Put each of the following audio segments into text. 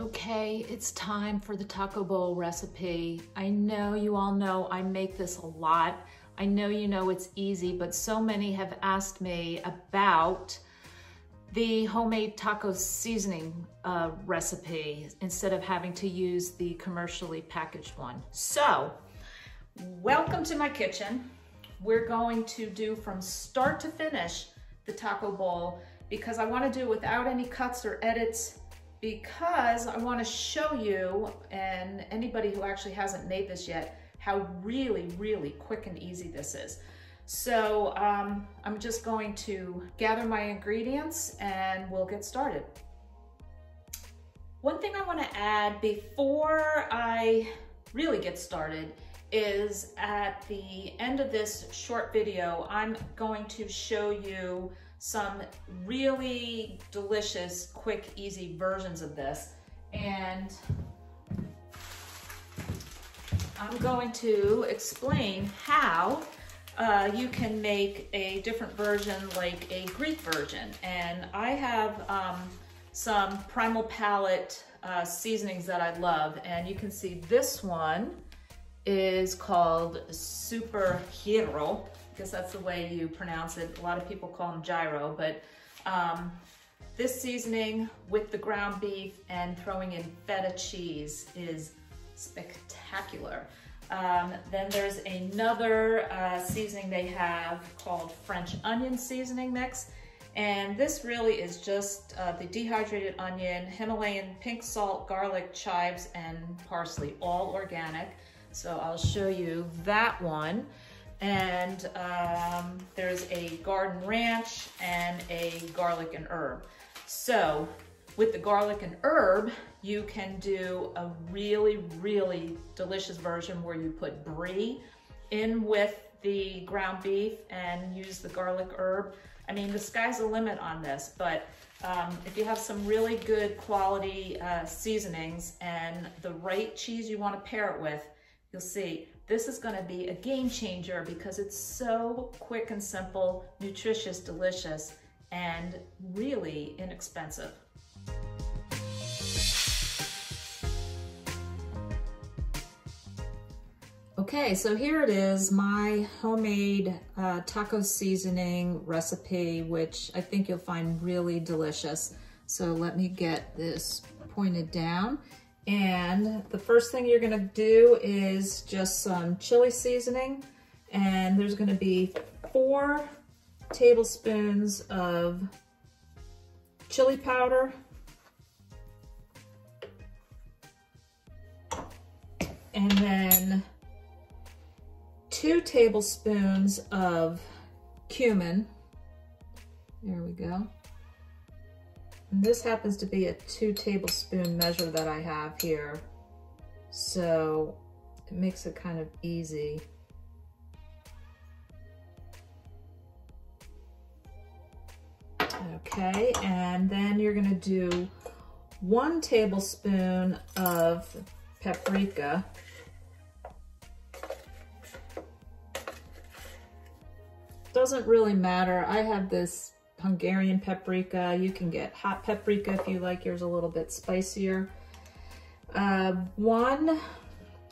Okay, it's time for the taco bowl recipe. I know you all know I make this a lot. I know you know it's easy, but so many have asked me about the homemade taco seasoning uh, recipe instead of having to use the commercially packaged one. So, welcome to my kitchen. We're going to do from start to finish the taco bowl because I wanna do it without any cuts or edits because I wanna show you and anybody who actually hasn't made this yet, how really, really quick and easy this is. So um, I'm just going to gather my ingredients and we'll get started. One thing I wanna add before I really get started is at the end of this short video, I'm going to show you some really delicious, quick, easy versions of this. And I'm going to explain how uh, you can make a different version like a Greek version. And I have um, some Primal Palate uh, seasonings that I love. And you can see this one is called Superhero guess that's the way you pronounce it. A lot of people call them gyro, but um, this seasoning with the ground beef and throwing in feta cheese is spectacular. Um, then there's another uh, seasoning they have called French onion seasoning mix. And this really is just uh, the dehydrated onion, Himalayan pink salt, garlic, chives, and parsley, all organic. So I'll show you that one and um, there's a garden ranch and a garlic and herb. So with the garlic and herb, you can do a really, really delicious version where you put brie in with the ground beef and use the garlic herb. I mean, the sky's the limit on this, but um, if you have some really good quality uh, seasonings and the right cheese you want to pair it with, you'll see this is gonna be a game changer because it's so quick and simple, nutritious, delicious, and really inexpensive. Okay, so here it is, my homemade uh, taco seasoning recipe, which I think you'll find really delicious. So let me get this pointed down. And the first thing you're gonna do is just some chili seasoning. And there's gonna be four tablespoons of chili powder. And then two tablespoons of cumin. There we go. This happens to be a two tablespoon measure that I have here. So it makes it kind of easy. Okay, and then you're gonna do one tablespoon of paprika. Doesn't really matter. I have this Hungarian paprika. You can get hot paprika if you like yours a little bit spicier. Uh, one,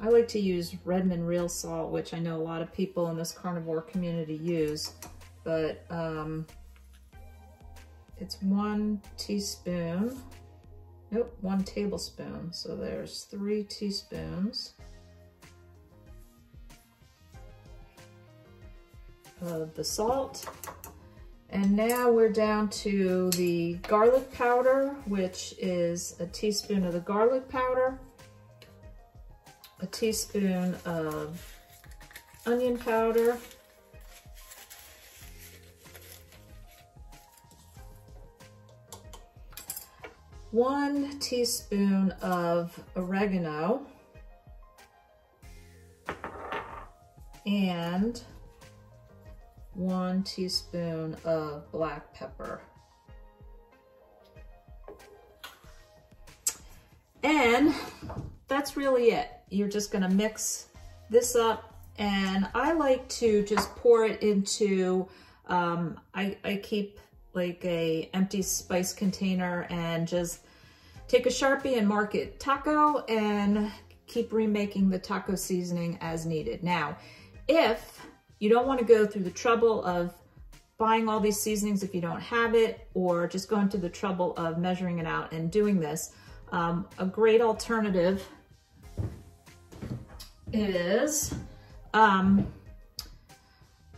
I like to use Redmond real salt, which I know a lot of people in this carnivore community use, but um, it's one teaspoon, nope, one tablespoon. So there's three teaspoons. of the salt. And now we're down to the garlic powder, which is a teaspoon of the garlic powder, a teaspoon of onion powder, one teaspoon of oregano, and one teaspoon of black pepper. And that's really it. You're just gonna mix this up and I like to just pour it into, um, I, I keep like a empty spice container and just take a Sharpie and mark it taco and keep remaking the taco seasoning as needed. Now, if you don't want to go through the trouble of buying all these seasonings if you don't have it, or just going to the trouble of measuring it out and doing this, um, a great alternative is um,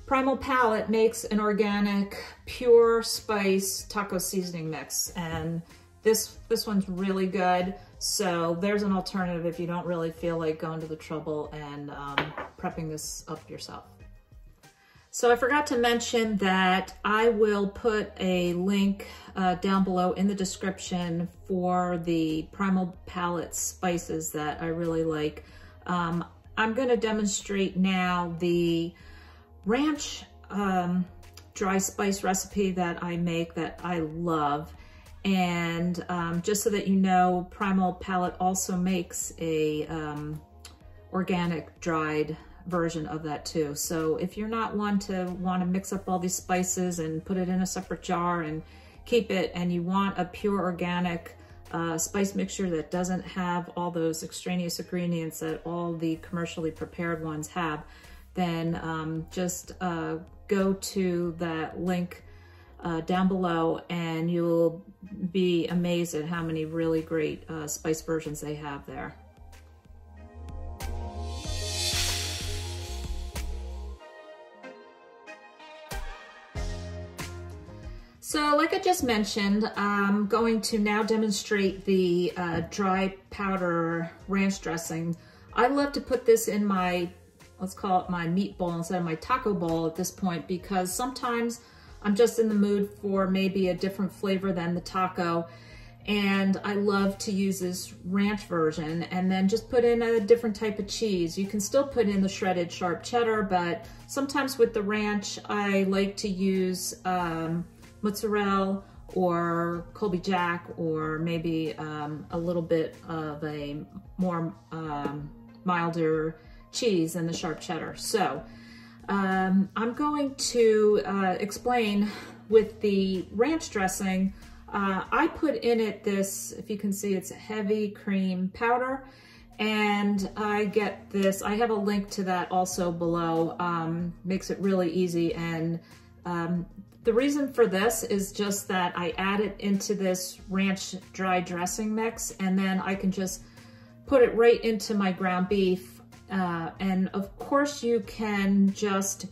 Primal Palate makes an organic pure spice taco seasoning mix and this this one's really good. So there's an alternative if you don't really feel like going to the trouble and um, prepping this up yourself. So I forgot to mention that I will put a link uh, down below in the description for the Primal Palate spices that I really like. Um, I'm going to demonstrate now the ranch um, dry spice recipe that I make that I love. And um, just so that you know, Primal Palate also makes a um, organic dried version of that too. So if you're not one to want to mix up all these spices and put it in a separate jar and keep it and you want a pure organic uh, spice mixture that doesn't have all those extraneous ingredients that all the commercially prepared ones have, then um, just uh, go to that link uh, down below and you'll be amazed at how many really great uh, spice versions they have there. So like I just mentioned, I'm going to now demonstrate the uh, dry powder ranch dressing. I love to put this in my, let's call it my meatball instead of my taco bowl at this point because sometimes I'm just in the mood for maybe a different flavor than the taco and I love to use this ranch version and then just put in a different type of cheese. You can still put in the shredded sharp cheddar, but sometimes with the ranch, I like to use um, mozzarella or Colby Jack or maybe um, a little bit of a more um, milder cheese than the sharp cheddar. So um, I'm going to uh, explain with the ranch dressing, uh, I put in it this, if you can see, it's a heavy cream powder and I get this, I have a link to that also below, um, makes it really easy and um, the reason for this is just that I add it into this ranch dry dressing mix and then I can just put it right into my ground beef. Uh, and of course you can just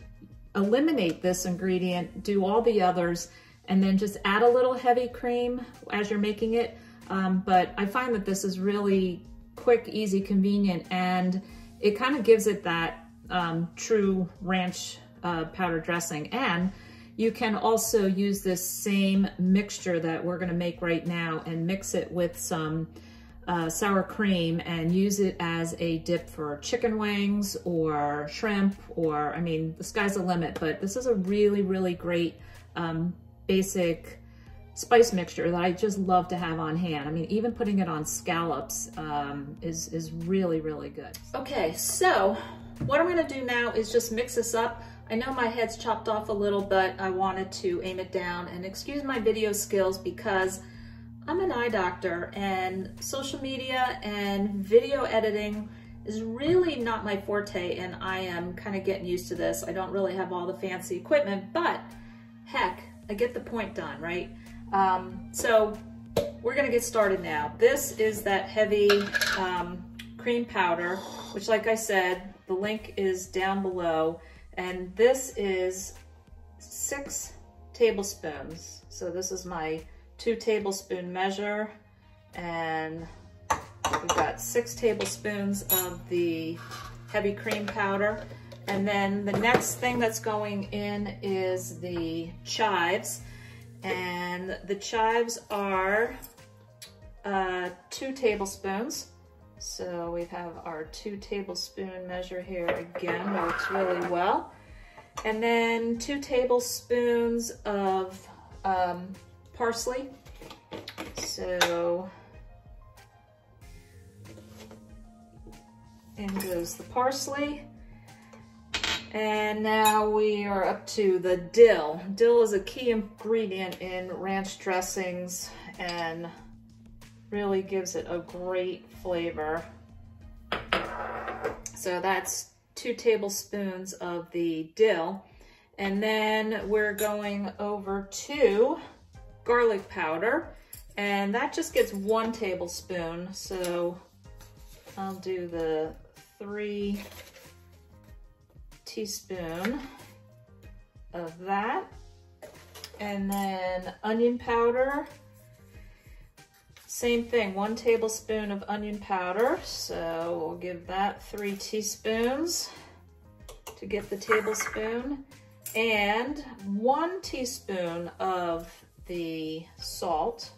eliminate this ingredient, do all the others, and then just add a little heavy cream as you're making it. Um, but I find that this is really quick, easy, convenient, and it kind of gives it that um, true ranch uh, powder dressing. And you can also use this same mixture that we're gonna make right now and mix it with some uh, sour cream and use it as a dip for chicken wings or shrimp or, I mean, the sky's the limit, but this is a really, really great um, basic spice mixture that I just love to have on hand. I mean, even putting it on scallops um, is, is really, really good. Okay, so what I'm gonna do now is just mix this up. I know my head's chopped off a little, but I wanted to aim it down and excuse my video skills because I'm an eye doctor and social media and video editing is really not my forte and I am kind of getting used to this. I don't really have all the fancy equipment, but heck, I get the point done, right? Um, so we're gonna get started now. This is that heavy um, cream powder, which like I said, the link is down below. And this is six tablespoons. So this is my two tablespoon measure. And we've got six tablespoons of the heavy cream powder. And then the next thing that's going in is the chives. And the chives are uh, two tablespoons. So we have our two tablespoon measure here again, works really well. And then two tablespoons of um, parsley. So in goes the parsley. And now we are up to the dill. Dill is a key ingredient in ranch dressings and really gives it a great flavor. So that's two tablespoons of the dill. And then we're going over to garlic powder. And that just gets one tablespoon. So I'll do the three teaspoon of that. And then onion powder. Same thing, one tablespoon of onion powder. So we'll give that three teaspoons to get the tablespoon. And one teaspoon of the salt.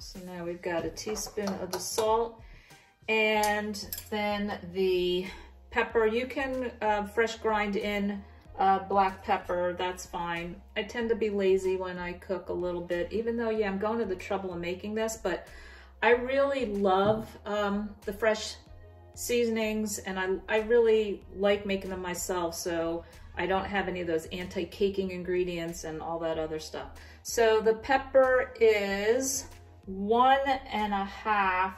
So now we've got a teaspoon of the salt and then the pepper. You can uh, fresh grind in uh, black pepper, that's fine. I tend to be lazy when I cook a little bit, even though, yeah, I'm going to the trouble of making this, but I really love um, the fresh seasonings and I, I really like making them myself, so I don't have any of those anti-caking ingredients and all that other stuff. So the pepper is one and a half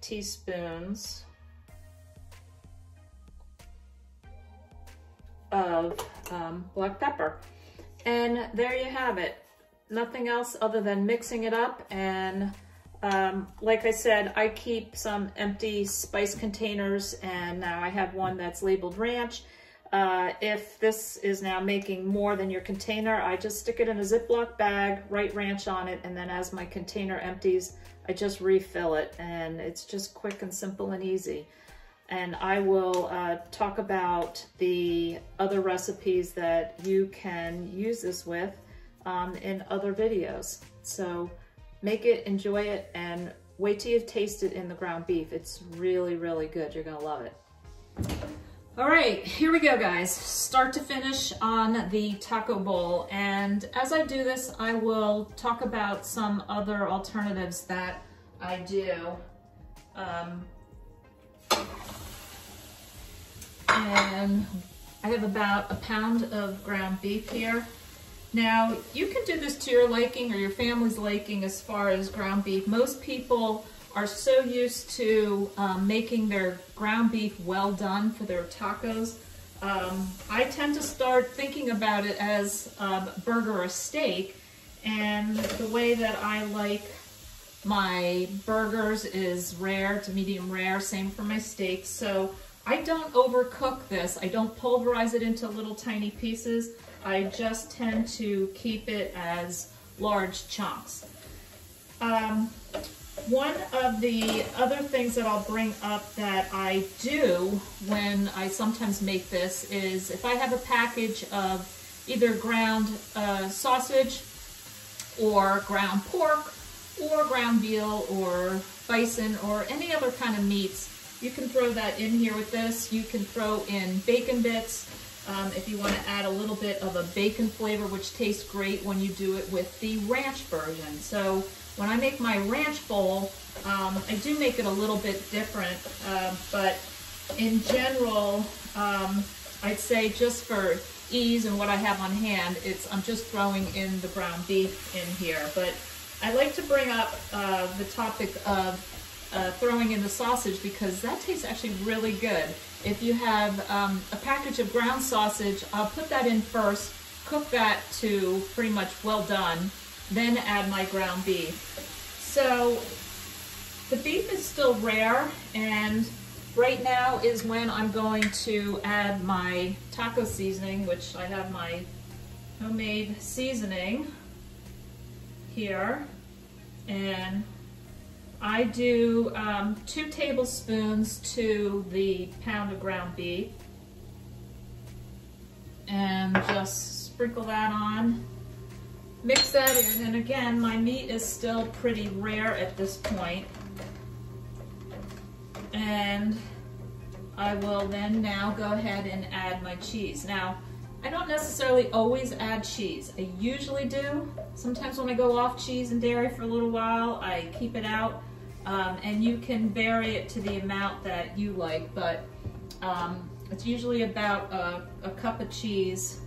teaspoons of um, black pepper. And there you have it. Nothing else other than mixing it up. And um, like I said, I keep some empty spice containers and now I have one that's labeled ranch. Uh, if this is now making more than your container, I just stick it in a Ziploc bag, write ranch on it, and then as my container empties, I just refill it. And it's just quick and simple and easy and I will uh, talk about the other recipes that you can use this with um, in other videos. So make it, enjoy it, and wait till you've tasted in the ground beef. It's really, really good. You're gonna love it. All right, here we go, guys. Start to finish on the taco bowl. And as I do this, I will talk about some other alternatives that I do. Um, and I have about a pound of ground beef here. Now, you can do this to your liking or your family's liking as far as ground beef. Most people are so used to um, making their ground beef well done for their tacos. Um, I tend to start thinking about it as um, burger or steak, and the way that I like my burgers is rare to medium rare, same for my steaks. So I don't overcook this. I don't pulverize it into little tiny pieces. I just tend to keep it as large chunks. Um, one of the other things that I'll bring up that I do when I sometimes make this is if I have a package of either ground uh, sausage or ground pork or ground veal or bison or any other kind of meats, you can throw that in here with this. You can throw in bacon bits um, if you want to add a little bit of a bacon flavor, which tastes great when you do it with the ranch version. So when I make my ranch bowl, um, I do make it a little bit different, uh, but in general, um, I'd say just for ease and what I have on hand, it's I'm just throwing in the ground beef in here. But I like to bring up uh, the topic of uh, throwing in the sausage because that tastes actually really good. If you have um, a package of ground sausage, I'll put that in first, cook that to pretty much well done, then add my ground beef. So the beef is still rare and right now is when I'm going to add my taco seasoning, which I have my homemade seasoning here. And I do um, two tablespoons to the pound of ground beef and just sprinkle that on. Mix that in, and again, my meat is still pretty rare at this point. And I will then now go ahead and add my cheese. Now, I don't necessarily always add cheese. I usually do. Sometimes when I go off cheese and dairy for a little while, I keep it out. Um, and you can vary it to the amount that you like, but um, it's usually about a, a, cup of cheese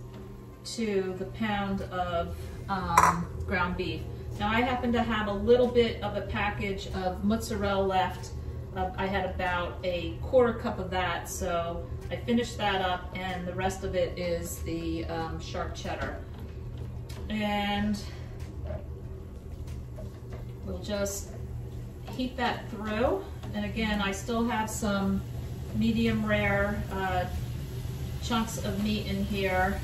to the pound of um, ground beef. Now I happen to have a little bit of a package of mozzarella left. Uh, I had about a quarter cup of that, so I finished that up and the rest of it is the um, sharp cheddar. And we'll just heat that through. And again, I still have some medium rare uh, chunks of meat in here.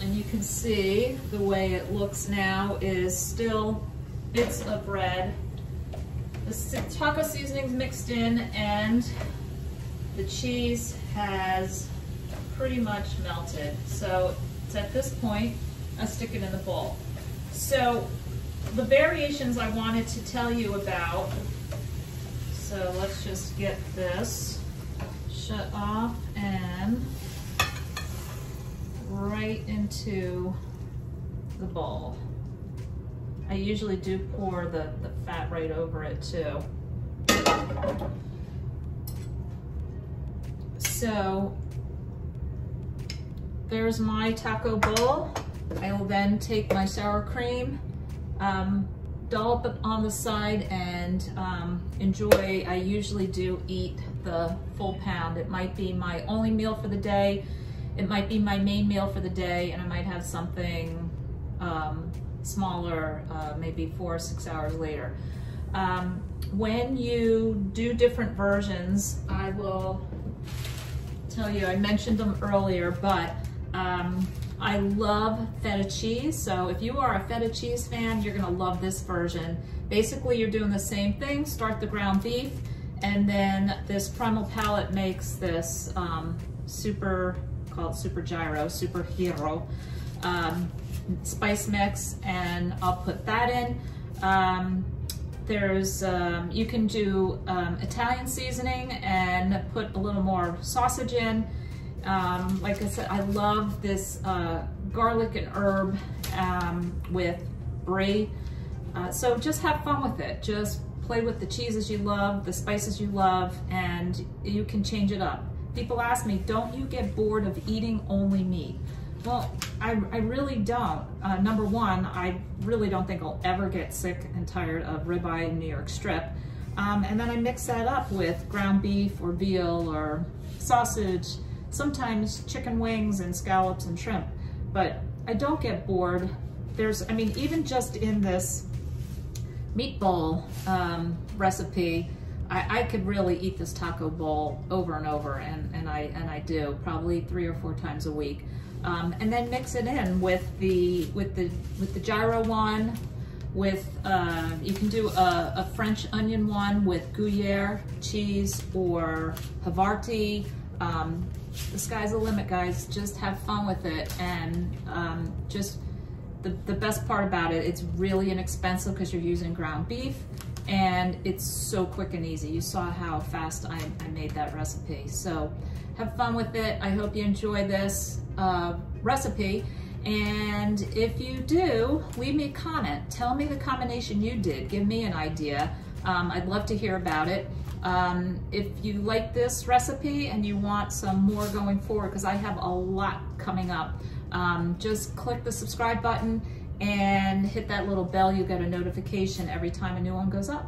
And you can see the way it looks now is still bits of bread. The taco seasoning's mixed in and the cheese has pretty much melted. So it's at this point, I stick it in the bowl. So the variations I wanted to tell you about, so let's just get this shut off and right into the bowl. I usually do pour the, the fat right over it too. So there's my taco bowl. I will then take my sour cream, um, dollop it on the side and um, enjoy. I usually do eat the full pound. It might be my only meal for the day. It might be my main meal for the day and I might have something um, smaller, uh, maybe four or six hours later. Um, when you do different versions, I will tell you, I mentioned them earlier, but um, I love feta cheese. So if you are a feta cheese fan, you're gonna love this version. Basically, you're doing the same thing, start the ground beef, and then this Primal Palate makes this um, super, called Super Gyro, Super Hero um, spice mix, and I'll put that in. Um, there's, um, you can do um, Italian seasoning and put a little more sausage in. Um, like I said, I love this uh, garlic and herb um, with brie. Uh, so just have fun with it. Just play with the cheeses you love, the spices you love, and you can change it up. People ask me, don't you get bored of eating only meat? Well, I, I really don't. Uh, number one, I really don't think I'll ever get sick and tired of ribeye New York strip. Um, and then I mix that up with ground beef or veal or sausage, sometimes chicken wings and scallops and shrimp. But I don't get bored. There's, I mean, even just in this meatball um, recipe, I, I, could really eat this taco bowl over and over, and, and I and I do probably three or four times a week. Um, and then mix it in with the with the with the gyro one, with uh, you can do a, a, French onion one with Gruyere cheese or Havarti. Um, the sky's the limit, guys. Just have fun with it, and um, just the the best part about it, it's really inexpensive because you're using ground beef and it's so quick and easy. You saw how fast I, I made that recipe. So have fun with it. I hope you enjoy this uh, recipe. And if you do, leave me a comment. Tell me the combination you did. Give me an idea. Um, I'd love to hear about it. Um, if you like this recipe and you want some more going forward, because I have a lot coming up, um, just click the subscribe button and hit that little bell. You get a notification every time a new one goes up.